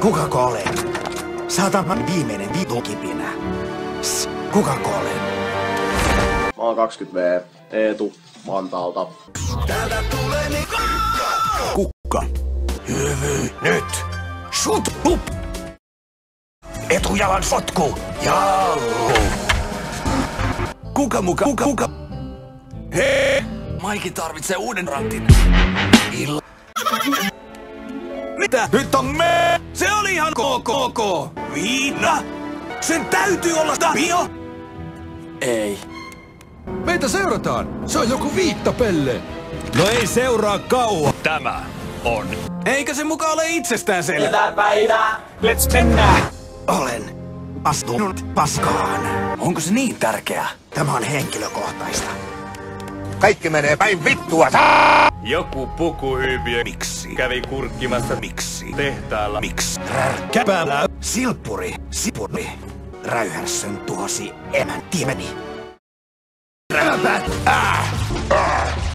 Kuka olet? Saatan viimeinen vitukipinä. S, kuka olet? Mä oon 20V, Eetu, Vantaalta. Täältä tulee niin Kukka. Hyvy, nyt. Shut up. Etujalan sotku. Jallu. Kuka muka, kuka, kuka. Hei! Maiki tarvitsee uuden rantin. Illa. Mitä? Nyt on me! Se oli ihan KKK! Viina! Sen täytyy olla Tapio! Ei. Meitä seurataan! Se on joku viittapelle! No ei seuraa kauan. Tämä on. Eikö se muka ole itsestään selvä? Tätä päivää! Let's mennä! Olen astunut paskaan. Onko se niin tärkeää? Tämä on henkilökohtaista. Kaikki menee päin vittua. Joku pukuhyypiö Miksi? kävi kurkkimassa Miksi? tehtaalla. Miksi? Rärkäpälä. Silppuri. Sipuri. Räyhärsön tuosi emän tiemeni. Räpät.